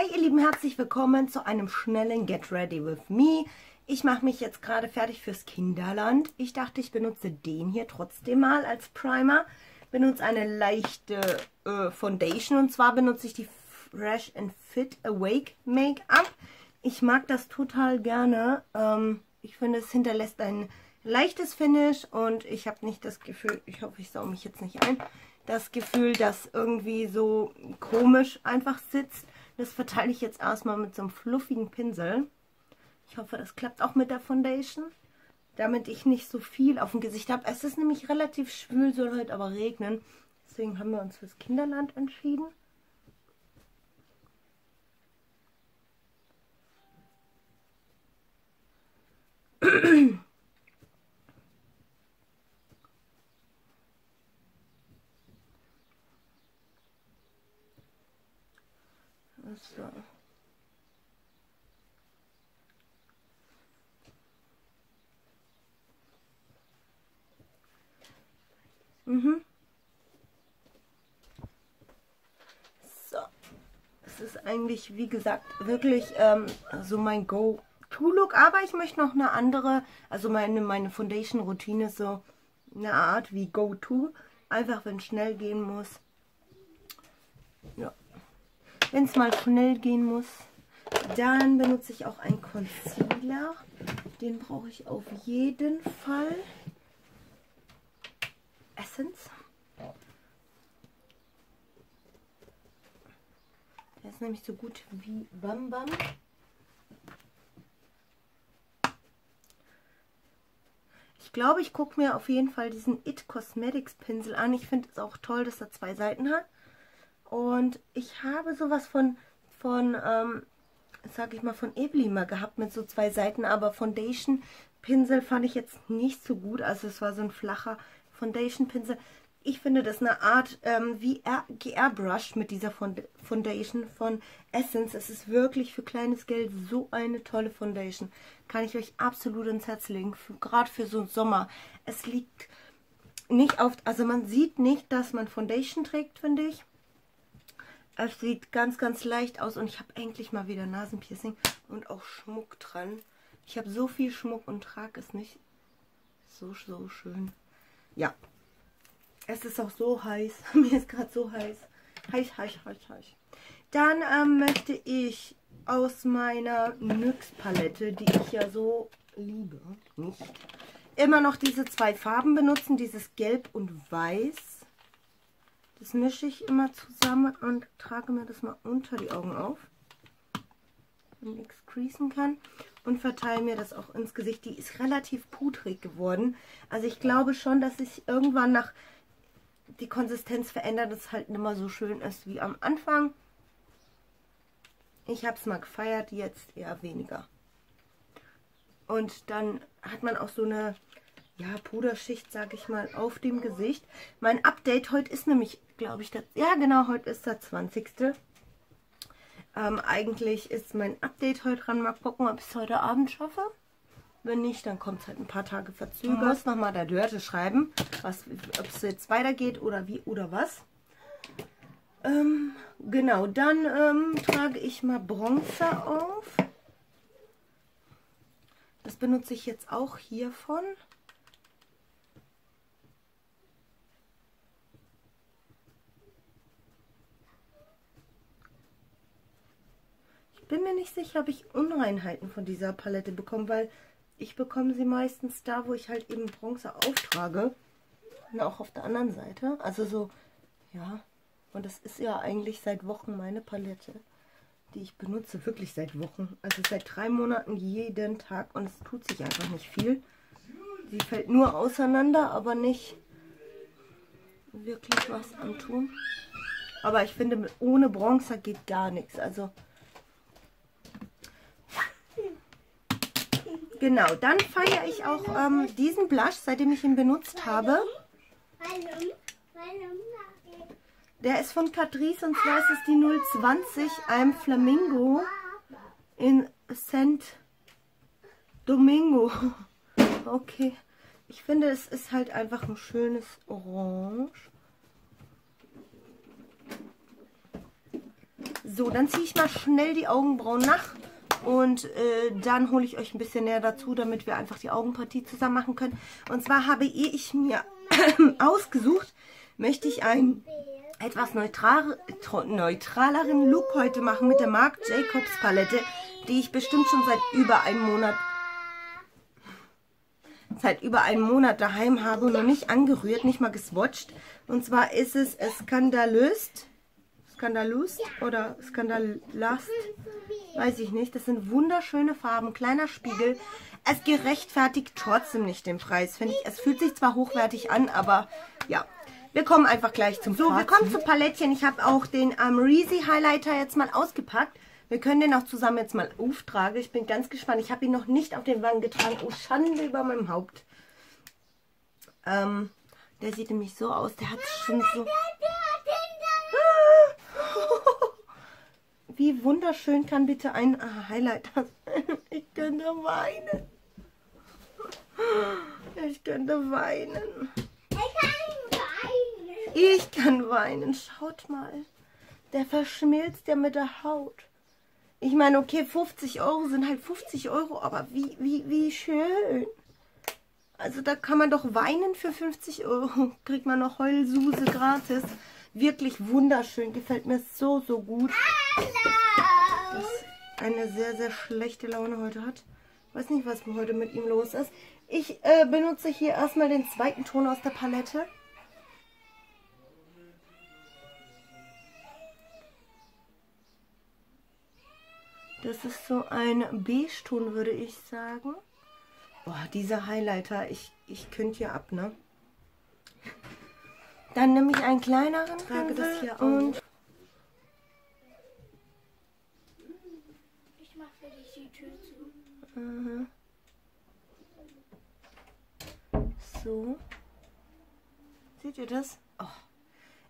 Hey ihr Lieben, herzlich willkommen zu einem schnellen Get Ready With Me. Ich mache mich jetzt gerade fertig fürs Kinderland. Ich dachte, ich benutze den hier trotzdem mal als Primer. Benutze eine leichte äh, Foundation und zwar benutze ich die Fresh and Fit Awake Make-up. Ich mag das total gerne. Ähm, ich finde, es hinterlässt ein leichtes Finish und ich habe nicht das Gefühl, ich hoffe, ich saue mich jetzt nicht ein, das Gefühl, dass irgendwie so komisch einfach sitzt. Das verteile ich jetzt erstmal mit so einem fluffigen Pinsel. Ich hoffe, das klappt auch mit der Foundation, damit ich nicht so viel auf dem Gesicht habe. Es ist nämlich relativ schwül, soll heute aber regnen. Deswegen haben wir uns fürs Kinderland entschieden. So. Mhm. So. Es ist eigentlich, wie gesagt, wirklich ähm, so mein Go-To-Look. Aber ich möchte noch eine andere, also meine, meine Foundation-Routine so eine Art wie Go-To. Einfach, wenn es schnell gehen muss. Wenn es mal schnell gehen muss. Dann benutze ich auch einen Concealer. Den brauche ich auf jeden Fall. Essence. Der ist nämlich so gut wie Bam Bam. Ich glaube, ich gucke mir auf jeden Fall diesen It Cosmetics Pinsel an. Ich finde es auch toll, dass er zwei Seiten hat. Und ich habe sowas von, von ähm, sag ich mal, von Ebli mal gehabt mit so zwei Seiten. Aber Foundation Pinsel fand ich jetzt nicht so gut. Also es war so ein flacher Foundation Pinsel. Ich finde das eine Art ähm, wie geairbrushed mit dieser Foundation von Essence. Es ist wirklich für kleines Geld so eine tolle Foundation. Kann ich euch absolut ins Herz legen. Gerade für so einen Sommer. Es liegt nicht auf, also man sieht nicht, dass man Foundation trägt, finde ich. Es sieht ganz, ganz leicht aus und ich habe endlich mal wieder Nasenpiercing und auch Schmuck dran. Ich habe so viel Schmuck und trage es nicht so, so schön. Ja, es ist auch so heiß. Mir ist gerade so heiß. Heiß, heiß, heiß, heiß. Dann ähm, möchte ich aus meiner NYX Palette, die ich ja so liebe, nicht, immer noch diese zwei Farben benutzen, dieses Gelb und Weiß. Das mische ich immer zusammen und trage mir das mal unter die Augen auf, wenn nichts creasen kann. Und verteile mir das auch ins Gesicht. Die ist relativ pudrig geworden. Also ich glaube schon, dass ich irgendwann nach die Konsistenz verändert, dass es halt nicht mehr so schön ist wie am Anfang. Ich habe es mal gefeiert, jetzt eher weniger. Und dann hat man auch so eine ja, Puderschicht, sage ich mal, auf dem Gesicht. Mein Update heute ist nämlich, glaube ich, das, ja genau, heute ist der 20. Ähm, eigentlich ist mein Update heute dran. Mal gucken, ob ich es heute Abend schaffe. Wenn nicht, dann kommt es halt ein paar Tage verzögert. Ich muss nochmal der Dörte schreiben, ob es jetzt weitergeht oder wie oder was. Ähm, genau, dann ähm, trage ich mal Bronzer auf. Das benutze ich jetzt auch hiervon. Bin mir nicht sicher, ob ich Unreinheiten von dieser Palette bekomme, weil ich bekomme sie meistens da, wo ich halt eben Bronze auftrage. Und auch auf der anderen Seite. Also so, ja. Und das ist ja eigentlich seit Wochen meine Palette, die ich benutze. Wirklich seit Wochen. Also seit drei Monaten jeden Tag. Und es tut sich einfach nicht viel. Sie fällt nur auseinander, aber nicht wirklich was am Tun. Aber ich finde, ohne Bronzer geht gar nichts. Also Genau, dann feiere ich auch ähm, diesen Blush, seitdem ich ihn benutzt habe. Der ist von Catrice und zwar ist es die 020 I'm Flamingo in St. Domingo. Okay, ich finde es ist halt einfach ein schönes Orange. So, dann ziehe ich mal schnell die Augenbrauen nach. Und äh, dann hole ich euch ein bisschen näher dazu, damit wir einfach die Augenpartie zusammen machen können. Und zwar habe ich mir ausgesucht, möchte ich einen etwas neutral, neutraleren Look heute machen mit der Marc Jacobs Palette, die ich bestimmt schon seit über einem Monat seit über einem Monat daheim habe und noch nicht angerührt, nicht mal geswatcht. Und zwar ist es skandalös, skandalös oder skandalast, weiß ich nicht. Das sind wunderschöne Farben, kleiner Spiegel. Es gerechtfertigt trotzdem nicht den Preis, finde ich. Es fühlt sich zwar hochwertig an, aber ja. Wir kommen einfach gleich zum So, wir kommen zu Palettchen. Ich habe auch den ähm, Reezy Highlighter jetzt mal ausgepackt. Wir können den auch zusammen jetzt mal auftragen. Ich bin ganz gespannt. Ich habe ihn noch nicht auf den Wangen getragen. Oh, Schande über meinem Haupt. Ähm, der sieht nämlich so aus. Der hat schon so... Wie wunderschön kann bitte ein Highlighter sein? Ich könnte weinen. Ich könnte weinen. Ich kann weinen. Ich kann weinen. Schaut mal. Der verschmilzt ja mit der Haut. Ich meine, okay, 50 Euro sind halt 50 Euro, aber wie, wie, wie schön. Also da kann man doch weinen für 50 Euro. Kriegt man noch Heulsuse gratis. Wirklich wunderschön. Gefällt mir so, so gut. Dass eine sehr, sehr schlechte Laune heute hat. Weiß nicht, was heute mit ihm los ist. Ich äh, benutze hier erstmal den zweiten Ton aus der Palette. Das ist so ein Beige-Ton, würde ich sagen. Boah, dieser Highlighter, ich, ich könnte hier ab, ne? Dann nehme ich einen kleineren Trage das hier und ich mache für dich die Tür zu. Mhm. So. Seht ihr das? Oh.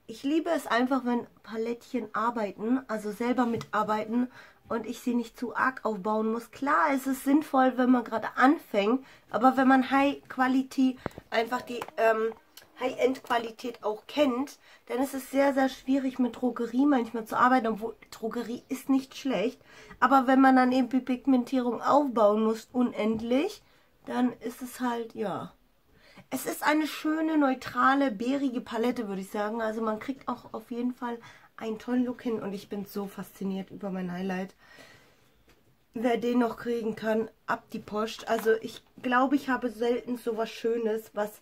Ich liebe es einfach, wenn Palettchen arbeiten, also selber mitarbeiten und ich sie nicht zu arg aufbauen muss. Klar, es ist sinnvoll, wenn man gerade anfängt, aber wenn man High Quality, einfach die ähm, High-End-Qualität auch kennt, dann ist es sehr, sehr schwierig mit Drogerie manchmal zu arbeiten, obwohl Drogerie ist nicht schlecht. Aber wenn man dann eben die Pigmentierung aufbauen muss, unendlich, dann ist es halt, ja. Es ist eine schöne, neutrale, bärige Palette, würde ich sagen. Also man kriegt auch auf jeden Fall einen tollen Look hin und ich bin so fasziniert über mein Highlight. Wer den noch kriegen kann, ab die Post. Also ich glaube, ich habe selten so was Schönes, was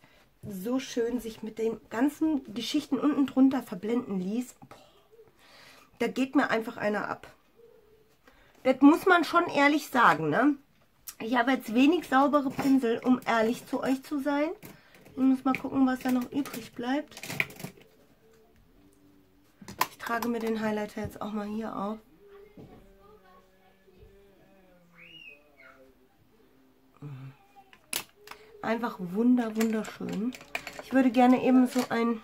so schön sich mit den ganzen Geschichten unten drunter verblenden ließ. Da geht mir einfach einer ab. Das muss man schon ehrlich sagen, ne? Ich habe jetzt wenig saubere Pinsel, um ehrlich zu euch zu sein. Ich muss mal gucken, was da noch übrig bleibt trage mir den Highlighter jetzt auch mal hier auf. Einfach wunder, wunderschön. Ich würde gerne eben so einen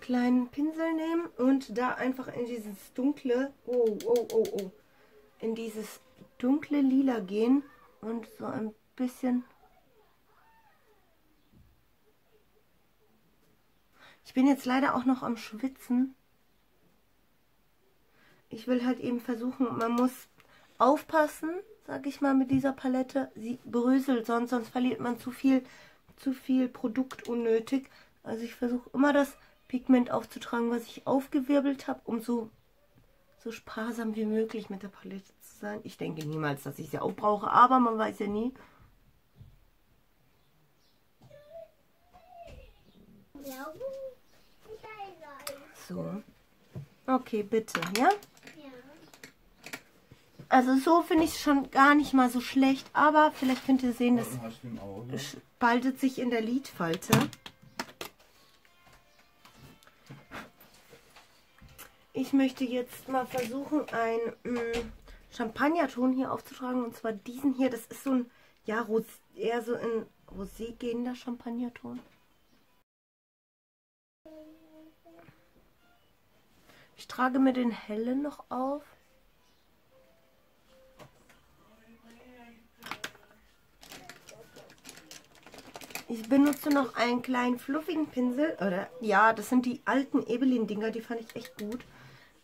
kleinen Pinsel nehmen und da einfach in dieses dunkle, oh, oh, oh, oh, in dieses dunkle Lila gehen und so ein bisschen. Ich bin jetzt leider auch noch am Schwitzen. Ich will halt eben versuchen, man muss aufpassen, sag ich mal, mit dieser Palette. Sie bröselt sonst, sonst verliert man zu viel, zu viel Produkt unnötig. Also ich versuche immer das Pigment aufzutragen, was ich aufgewirbelt habe, um so, so sparsam wie möglich mit der Palette zu sein. Ich denke niemals, dass ich sie aufbrauche, aber man weiß ja nie. So. Okay, bitte, ja? Also so finde ich es schon gar nicht mal so schlecht, aber vielleicht könnt ihr sehen, das spaltet sich in der Lidfalte. Ich möchte jetzt mal versuchen, einen mm, Champagnerton hier aufzutragen. Und zwar diesen hier. Das ist so ein, ja, eher so ein rosé gehender Champagnerton. Ich trage mir den hellen noch auf. Ich benutze noch einen kleinen fluffigen Pinsel. Oder ja, das sind die alten Ebelin-Dinger, die fand ich echt gut.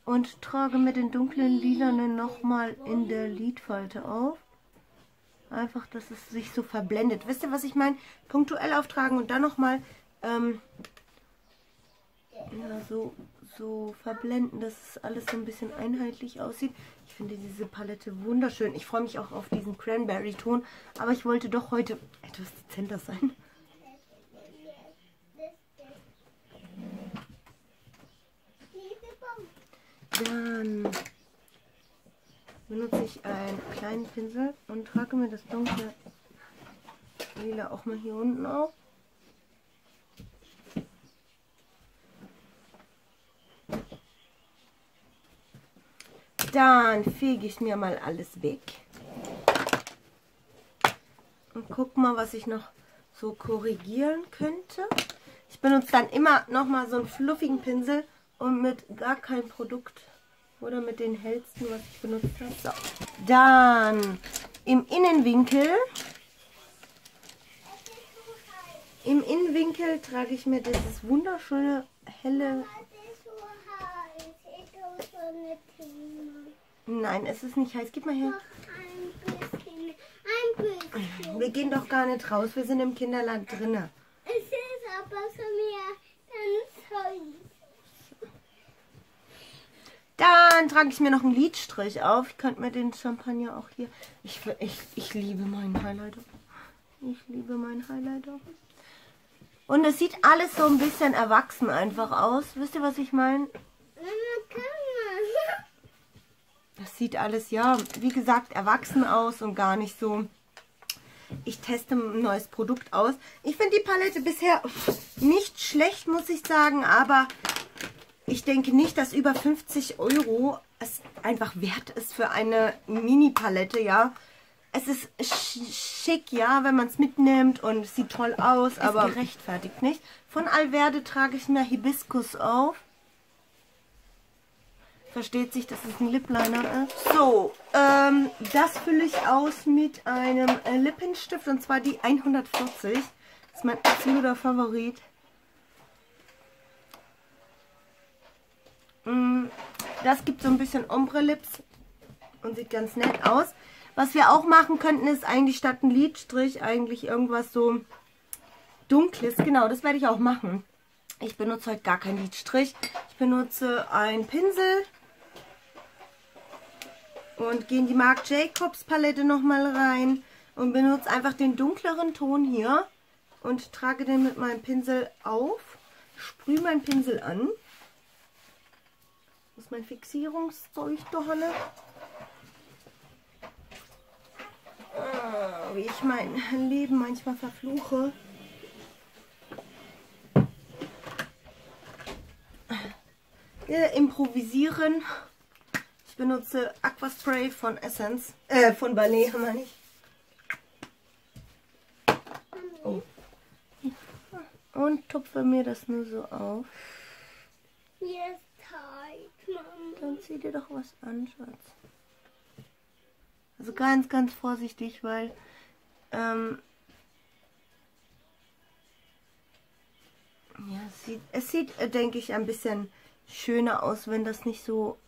und trage mir den dunklen lilanen nochmal in der Lidfalte auf. Einfach, dass es sich so verblendet. Wisst ihr, was ich meine? Punktuell auftragen und dann nochmal ähm, ja, so, so verblenden, dass es alles so ein bisschen einheitlich aussieht. Ich finde diese Palette wunderschön. Ich freue mich auch auf diesen Cranberry-Ton, aber ich wollte doch heute etwas dezenter sein. Dann benutze ich einen kleinen Pinsel und trage mir das dunkle Lila auch mal hier unten auf. Dann fege ich mir mal alles weg. Und guck mal, was ich noch so korrigieren könnte. Ich benutze dann immer noch mal so einen fluffigen Pinsel und mit gar kein Produkt oder mit den hellsten, was ich benutzt habe. So. Dann im Innenwinkel. Im Innenwinkel trage ich mir dieses wunderschöne helle. Nein, es ist nicht heiß. Gib mal her. Wir gehen doch gar nicht raus. Wir sind im Kinderland drinnen. Es ist aber so mehr ganz heiß. Dann trage ich mir noch einen Lidstrich auf. Ich könnte mir den Champagner auch hier... Ich, ich, ich liebe meinen Highlighter. Ich liebe meinen Highlighter. Und es sieht alles so ein bisschen erwachsen einfach aus. Wisst ihr, was ich meine? Das sieht alles, ja, wie gesagt, erwachsen aus und gar nicht so... Ich teste ein neues Produkt aus. Ich finde die Palette bisher nicht schlecht, muss ich sagen, aber ich denke nicht, dass über 50 Euro es einfach wert ist für eine Mini-Palette, ja. Es ist schick, ja, wenn man es mitnimmt und es sieht toll aus, ist aber gerechtfertigt nicht. Von Alverde trage ich mir Hibiskus auf. Versteht sich, dass es ein Lip Liner ist. So, ähm, das fülle ich aus mit einem äh, Lippenstift und zwar die 140. Das ist mein absoluter Favorit. Das gibt so ein bisschen Ombre-Lips und sieht ganz nett aus. Was wir auch machen könnten, ist eigentlich statt ein Lidstrich eigentlich irgendwas so Dunkles. Genau, das werde ich auch machen. Ich benutze heute gar keinen Lidstrich. Ich benutze einen Pinsel und gehe in die Marc Jacobs Palette nochmal rein und benutze einfach den dunkleren Ton hier und trage den mit meinem Pinsel auf. Sprühe meinen Pinsel an ist mein Fixierungszeug da Hanne. Ah, wie ich mein Leben manchmal verfluche. Wir improvisieren. Ich benutze Aquaspray von Essence. Äh, von Ballet, meine ich. Oh. Und tupfe mir das nur so auf. Tight. Dann zieh dir doch was an, Schatz. Also ganz, ganz vorsichtig, weil ähm, ja, es sieht, es sieht, äh, denke ich, ein bisschen schöner aus, wenn das nicht so...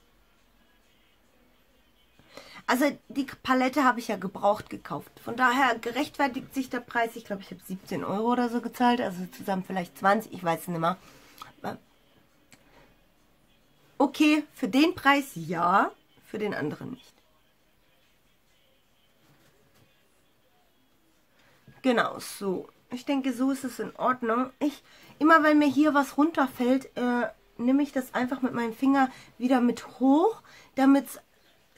Also die Palette habe ich ja gebraucht gekauft. Von daher gerechtfertigt sich der Preis. Ich glaube, ich habe 17 Euro oder so gezahlt. Also zusammen vielleicht 20, ich weiß es nicht mehr. Okay, für den Preis ja, für den anderen nicht. Genau, so. Ich denke, so ist es in Ordnung. Ich, immer wenn mir hier was runterfällt, äh, nehme ich das einfach mit meinem Finger wieder mit hoch, damit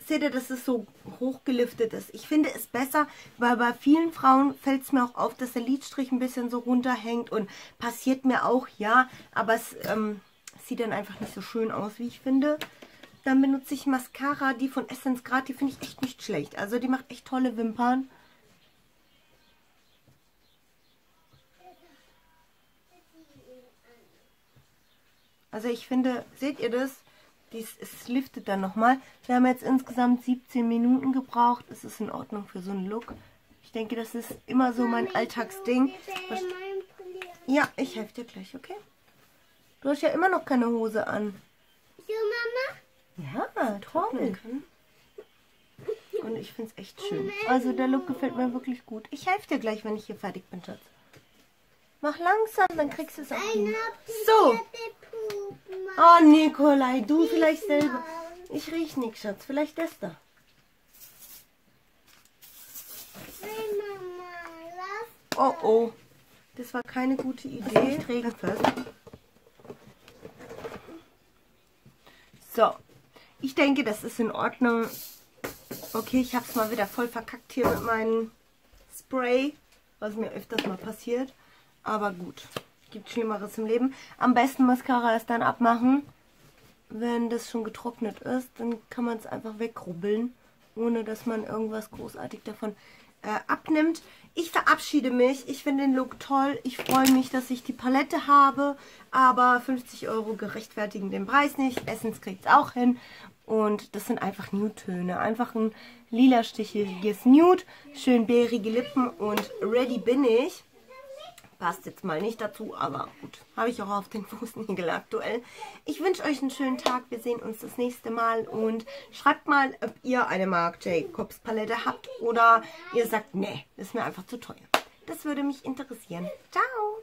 seht ihr, dass es so hochgeliftet ist. Ich finde es besser, weil bei vielen Frauen fällt es mir auch auf, dass der Lidstrich ein bisschen so runterhängt und passiert mir auch, ja, aber es ähm, sieht dann einfach nicht so schön aus, wie ich finde. Dann benutze ich Mascara, die von Essence Grad, die finde ich echt nicht schlecht. Also die macht echt tolle Wimpern. Also ich finde, seht ihr das? Dies, es liftet dann nochmal. Wir haben jetzt insgesamt 17 Minuten gebraucht. Es ist in Ordnung für so einen Look. Ich denke, das ist immer so mein Alltagsding. Ja, ich helfe dir gleich, okay? Du hast ja immer noch keine Hose an. So, Mama? Ja, toll. Und ich finde es echt schön. Also der Look gefällt mir wirklich gut. Ich helfe dir gleich, wenn ich hier fertig bin, Schatz. Mach langsam, dann kriegst du es auch hin. So. Oh, Nikolai, du vielleicht selber. Ich riech nichts, Schatz. Vielleicht das da. Oh, oh. Das war keine gute Idee. Ich träge fest. So. Ich denke, das ist in Ordnung. Okay, ich habe es mal wieder voll verkackt hier mit meinem Spray, was mir öfters mal passiert. Aber gut, gibt Schlimmeres im Leben. Am besten Mascara erst dann abmachen, wenn das schon getrocknet ist. Dann kann man es einfach wegrubbeln, ohne dass man irgendwas großartig davon äh, abnimmt. Ich verabschiede mich. Ich finde den Look toll. Ich freue mich, dass ich die Palette habe. Aber 50 Euro gerechtfertigen den Preis nicht. Essence kriegt es auch hin. Und das sind einfach Nude-Töne. Einfach ein lila stichiges Nude. Schön bärige Lippen und ready bin ich. Passt jetzt mal nicht dazu, aber gut. Habe ich auch auf den Fußnägel aktuell. Ich wünsche euch einen schönen Tag. Wir sehen uns das nächste Mal. Und schreibt mal, ob ihr eine Marc Jacobs Palette habt oder ihr sagt, nee, ist mir einfach zu teuer. Das würde mich interessieren. Ciao!